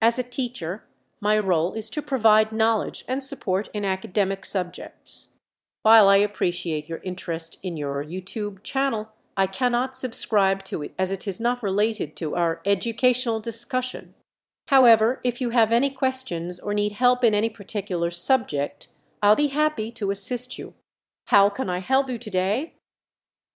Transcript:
As a teacher my role is to provide knowledge and support in academic subjects. While I appreciate your interest in your YouTube channel, I cannot subscribe to it as it is not related to our educational discussion. However, if you have any questions or need help in any particular subject, I'll be happy to assist you. How can I help you today?